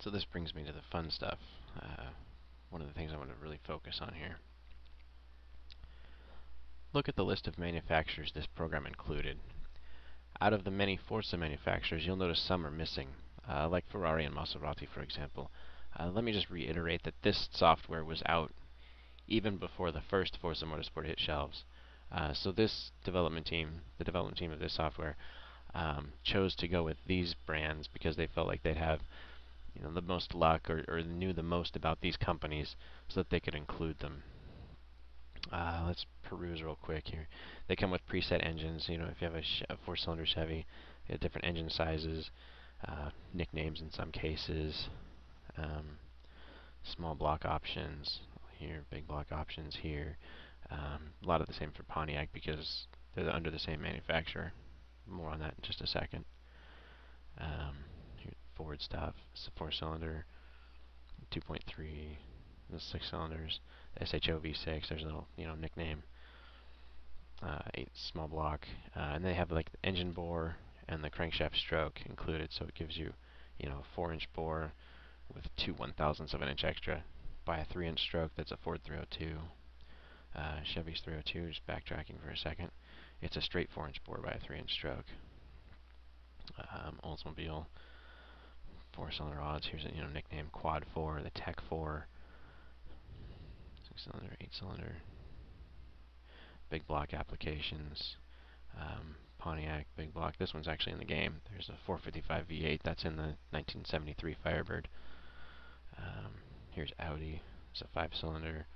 So this brings me to the fun stuff. Uh, one of the things I want to really focus on here. Look at the list of manufacturers this program included. Out of the many Forza manufacturers, you'll notice some are missing, uh, like Ferrari and Maserati, for example. Uh, let me just reiterate that this software was out even before the first Forza Motorsport hit shelves. Uh, so this development team, the development team of this software, um, chose to go with these brands because they felt like they'd have you know, the most luck or, or knew the most about these companies so that they could include them. Uh, let's peruse real quick here. They come with preset engines. You know, if you have a, a four-cylinder Chevy, you have different engine sizes, uh, nicknames in some cases, um, small block options here, big block options here. Um, a lot of the same for Pontiac because they're under the same manufacturer. More on that in just a second. Um, Ford stuff. It's a four-cylinder, 2.3, the six cylinders, SHO V6. There's a little, you know, nickname. Uh, eight small block, uh, and they have like the engine bore and the crankshaft stroke included, so it gives you, you know, a four-inch bore with two one thousandths of an inch extra. By a three-inch stroke, that's a Ford 302. Uh, Chevy's 302, just backtracking for a second. It's a straight four-inch bore by a three-inch stroke. Um, Oldsmobile four-cylinder odds. Here's a you know nickname Quad 4, the Tech 4, six-cylinder, eight-cylinder, big block applications, um, Pontiac big block. This one's actually in the game. There's a 455 V8 that's in the 1973 Firebird. Um, here's Audi. It's a five-cylinder,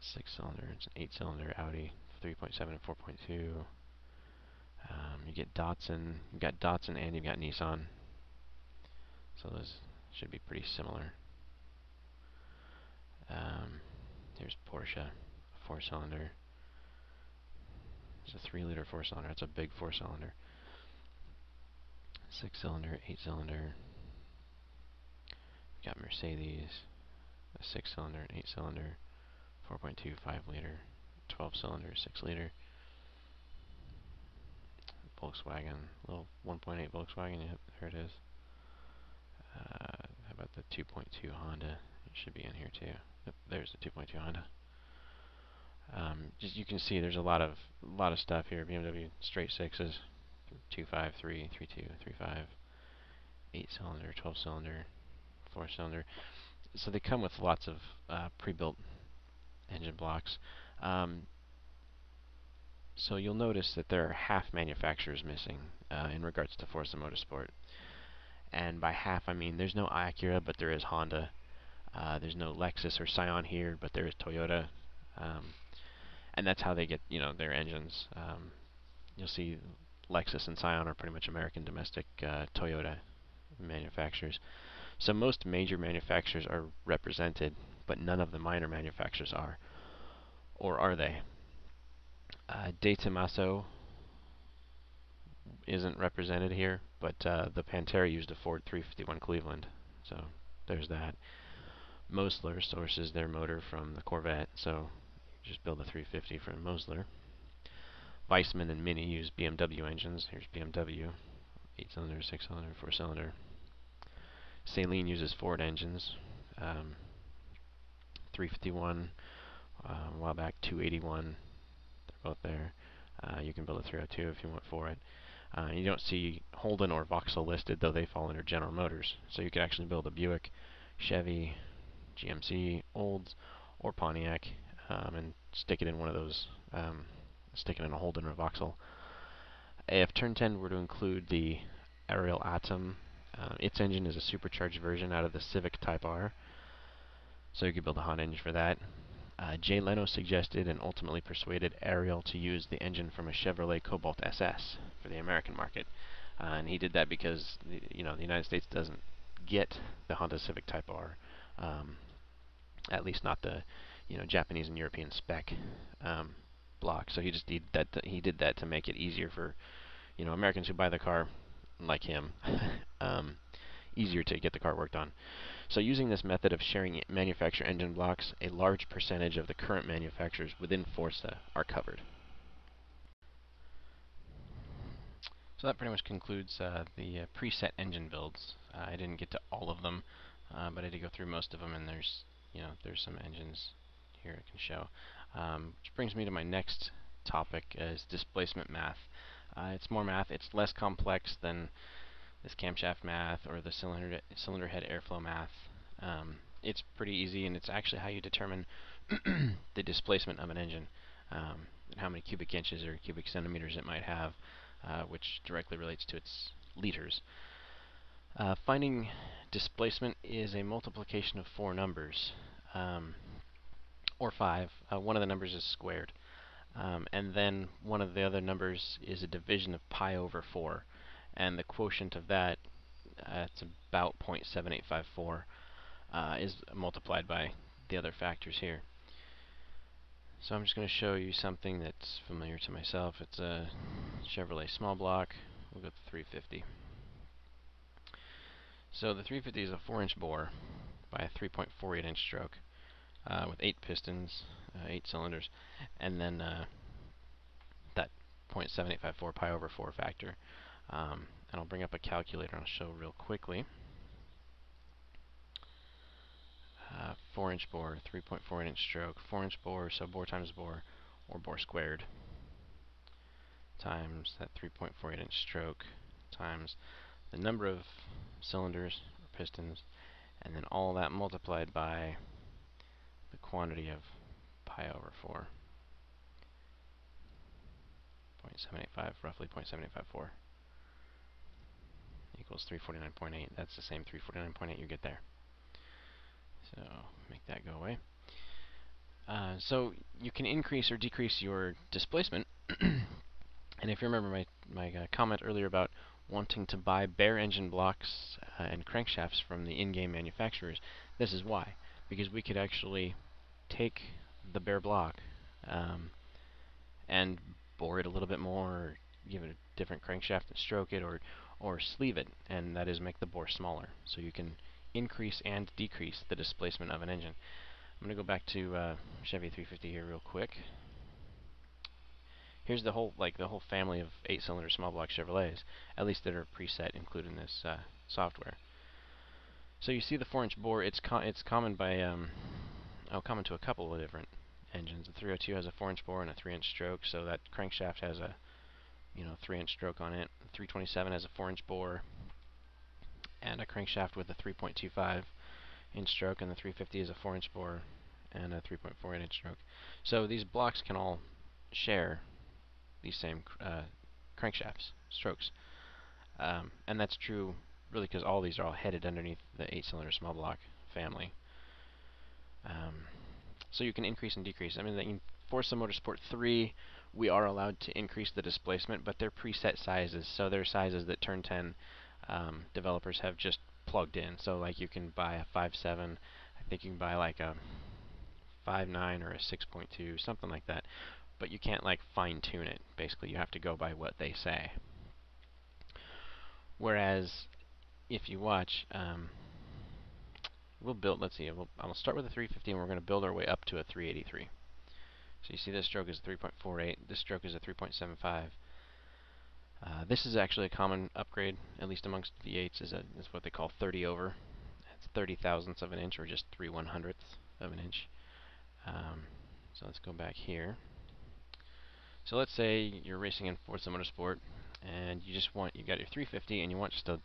six-cylinder. It's an eight-cylinder Audi 3.7 and 4.2. Um, you get Datsun. You've got Datsun and you've got Nissan. So those should be pretty similar. Um, here's Porsche, four-cylinder. It's a three-liter four-cylinder. It's a big four-cylinder. Six-cylinder, eight-cylinder. We got Mercedes, a six-cylinder, an eight-cylinder, 4.2, 5-liter, 12-cylinder, 6-liter. Volkswagen, little 1.8 Volkswagen. Yep, there it is. Uh, how about the 2.2 Honda? It should be in here too. There's the 2.2 Honda. Um, just you can see there's a lot of a lot of stuff here. BMW straight sixes, 2.5, 3, 3.2, 3.5, 8 cylinder, 12 cylinder, 4 cylinder. So they come with lots of uh, pre-built engine blocks. Um, so you'll notice that there are half manufacturers missing uh, in regards to Forza Motorsport. And by half, I mean there's no Acura, but there is Honda. Uh, there's no Lexus or Scion here, but there is Toyota. Um, and that's how they get, you know, their engines. Um, you'll see Lexus and Scion are pretty much American domestic uh, Toyota manufacturers. So most major manufacturers are represented, but none of the minor manufacturers are. Or are they? Uh, De Tomaso isn't represented here, but uh, the Pantera used a Ford 351 Cleveland, so there's that. Mosler sources their motor from the Corvette, so just build a 350 from Mosler. Wiesmann and Mini use BMW engines. Here's BMW, 8-cylinder, 6-cylinder, 4-cylinder. Saleen uses Ford engines. Um, 351, uh, a while back, 281. They're both there. Uh, you can build a 302 if you want for it. Uh, you don't see Holden or Vauxhall listed, though they fall under General Motors. So you could actually build a Buick, Chevy, GMC, Olds, or Pontiac, um, and stick it in one of those, um, stick it in a Holden or Vauxhall. If Turn 10 were to include the Ariel Atom, uh, its engine is a supercharged version out of the Civic Type R. So you could build a Honda engine for that. Uh, Jay Leno suggested and ultimately persuaded Ariel to use the engine from a Chevrolet Cobalt SS for the American market. Uh, and he did that because the, you know the United States doesn't get the Honda Civic Type R, um, at least not the you know Japanese and European spec um, block. So he just did that. he did that to make it easier for you know Americans who buy the car like him, um, easier to get the car worked on. So using this method of sharing manufacturer engine blocks, a large percentage of the current manufacturers within Forza are covered. So that pretty much concludes uh, the uh, preset engine builds. Uh, I didn't get to all of them, uh, but I did go through most of them, and there's you know there's some engines here I can show. Um, which brings me to my next topic is displacement math. Uh, it's more math. It's less complex than this camshaft math or the cylinder cylinder head airflow math. Um, it's pretty easy, and it's actually how you determine the displacement of an engine um, and how many cubic inches or cubic centimeters it might have uh, which directly relates to its liters. Uh, finding displacement is a multiplication of four numbers, um, or five. Uh, one of the numbers is squared. Um, and then one of the other numbers is a division of pi over 4. And the quotient of that, uh, it's about 0.7854, uh, is multiplied by the other factors here. So I'm just going to show you something that's familiar to myself. It's a Chevrolet small block. We'll go to 350. So the 350 is a 4-inch bore by a 3.48 inch stroke uh, with 8 pistons, uh, 8 cylinders, and then uh, that 0.7854 pi over 4 factor. Um, and I'll bring up a calculator and I'll show real quickly. Uh, 4 inch bore, 3.4 inch stroke, 4 inch bore, so bore times bore, or bore squared, times that 3.48 inch stroke, times the number of cylinders or pistons, and then all that multiplied by the quantity of pi over 4. 0.785, roughly 0.784 equals 349.8. That's the same 349.8 you get there. So make that go away. Uh, so you can increase or decrease your displacement. and if you remember my, my uh, comment earlier about wanting to buy bare engine blocks uh, and crankshafts from the in-game manufacturers, this is why. Because we could actually take the bare block um, and bore it a little bit more, or give it a different crankshaft and stroke it, or or sleeve it, and that is make the bore smaller. So you can increase and decrease the displacement of an engine. I'm going to go back to uh, Chevy 350 here real quick. Here's the whole like the whole family of eight-cylinder small block Chevrolets, at least that are preset included in this uh, software. So you see the 4-inch bore. It's co it's common by um, oh common to a couple of different engines. The 302 has a 4-inch bore and a 3-inch stroke, so that crankshaft has a you know 3-inch stroke on it. The 327 has a 4-inch bore and a crankshaft with a 3.25 inch stroke, and the 350 is a 4 inch bore and a 3.48 inch stroke. So these blocks can all share these same uh, crankshafts, strokes. Um, and that's true really because all these are all headed underneath the 8 cylinder small block family. Um, so you can increase and decrease. I mean, in Forza Motorsport 3, we are allowed to increase the displacement, but they're preset sizes, so they're sizes that Turn 10 um, developers have just plugged in. So like you can buy a 5.7, I think you can buy like a 5.9 or a 6.2, something like that. But you can't like fine tune it. Basically, you have to go by what they say. Whereas if you watch, um, we'll build. Let's see. We'll, I'll start with a 350, and we're going to build our way up to a 383. So you see, this stroke is 3.48. This stroke is a 3.75. Uh, this is actually a common upgrade, at least amongst V8s, is, a, is what they call 30 over. It's 30 thousandths of an inch, or just 3 one hundredths of an inch. Um, so let's go back here. So let's say you're racing in Forza Motorsport, and you just want, you got your 350, and you want just a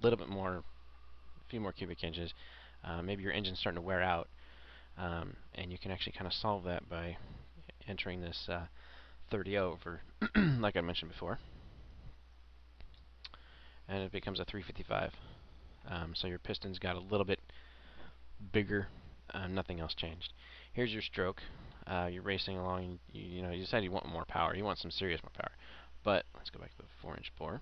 little bit more, a few more cubic inches. Uh, maybe your engine's starting to wear out, um, and you can actually kind of solve that by entering this uh, 30 over, like I mentioned before and it becomes a 355. Um, so your piston's got a little bit bigger. Uh, nothing else changed. Here's your stroke. Uh, you're racing along. You, you, know you decide you want more power. You want some serious more power. But let's go back to the 4-inch bore.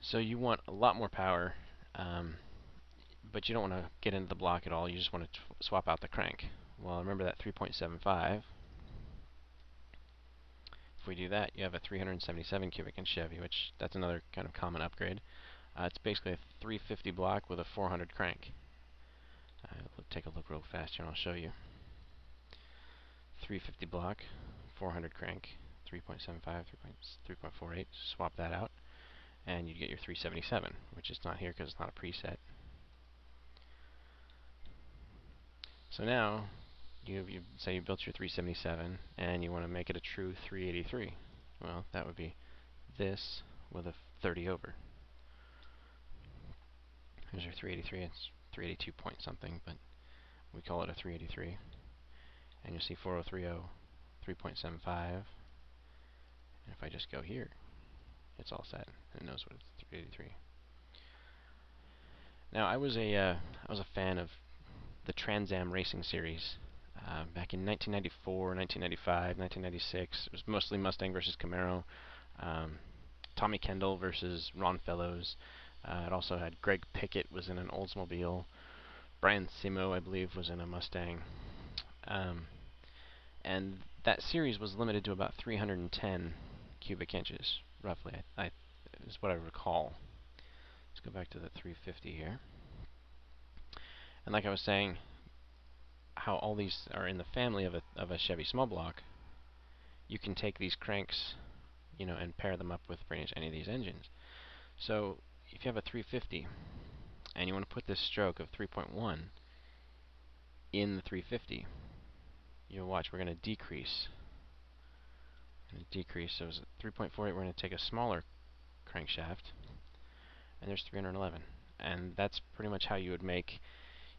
So you want a lot more power, um, but you don't want to get into the block at all. You just want to swap out the crank. Well, remember that 3.75 if we do that, you have a 377 cubic inch Chevy, which that's another kind of common upgrade. Uh, it's basically a 350 block with a 400 crank. Uh, take a look real fast here and I'll show you. 350 block, 400 crank, 3.75, 3.48. Swap that out, and you'd get your 377, which is not here because it's not a preset. So now, you, you say you built your 377, and you want to make it a true 383. Well, that would be this with a 30 over. Here's your 383. It's 382 point something, but we call it a 383. And you'll see 4030, 3.75. And if I just go here, it's all set. It knows what it's 383. Now, I was a uh, I was a fan of the Trans Am Racing Series uh, back in 1994, 1995, 1996. It was mostly Mustang versus Camaro. Um, Tommy Kendall versus Ron Fellows. Uh, it also had Greg Pickett was in an Oldsmobile. Brian Simo, I believe, was in a Mustang. Um, and that series was limited to about 310 cubic inches, roughly. I, I, is what I recall. Let's go back to the 350 here. And like I was saying, how all these are in the family of a, of a Chevy small block, you can take these cranks, you know, and pair them up with pretty much any of these engines. So if you have a 350 and you want to put this stroke of 3.1 in the 350, you'll watch we're going to decrease. Decrease. So it's 3.48. We're going to take a smaller crankshaft, and there's 311. And that's pretty much how you would make,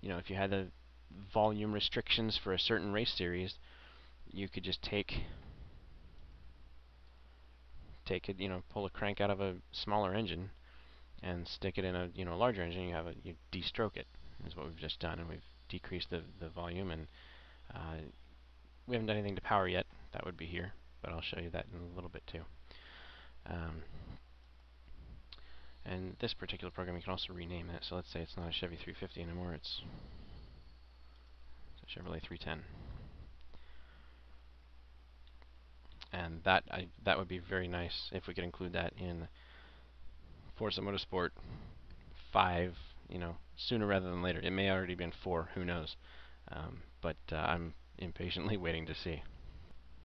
you know, if you had the volume restrictions for a certain race series, you could just take take it, you know, pull a crank out of a smaller engine and stick it in a you know larger engine. You have a you de-stroke it. Is what we've just done, and we've decreased the the volume. And uh, we haven't done anything to power yet. That would be here, but I'll show you that in a little bit too. Um, and this particular program, you can also rename it. So let's say it's not a Chevy 350 anymore. It's Chevrolet 310. And that I, that would be very nice if we could include that in Forza Motorsport 5, you know, sooner rather than later. It may already be in 4, who knows. Um, but uh, I'm impatiently waiting to see.